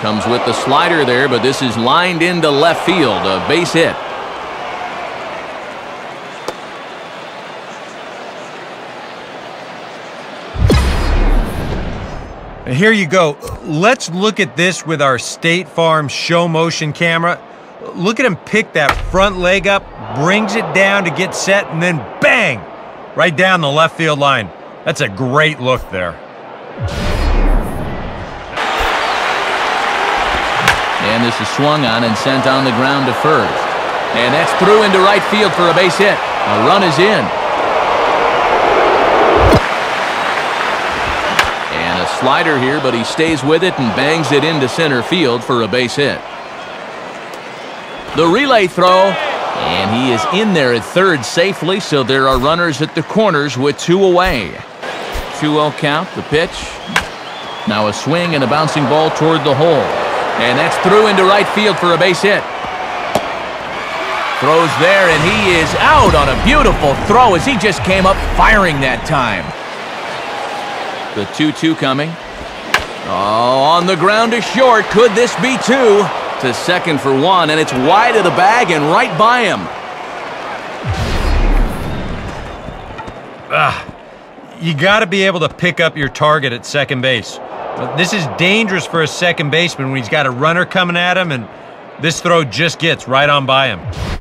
Comes with the slider there, but this is lined into left field. A base hit. Here you go. Let's look at this with our State Farm show motion camera. Look at him pick that front leg up, brings it down to get set, and then bang! Right down the left field line. That's a great look there. And this is swung on and sent on the ground to first. And that's through into right field for a base hit. A run is in. And a slider here, but he stays with it and bangs it into center field for a base hit. The relay throw, and he is in there at third safely, so there are runners at the corners with two away. 2-0 count, the pitch. Now a swing and a bouncing ball toward the hole. And that's through into right field for a base hit. Throws there, and he is out on a beautiful throw as he just came up firing that time. The 2-2 coming. Oh, on the ground to short. Could this be two? To second for one, and it's wide of the bag and right by him. Ah, you got to be able to pick up your target at second base. This is dangerous for a second baseman when he's got a runner coming at him, and this throw just gets right on by him.